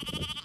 you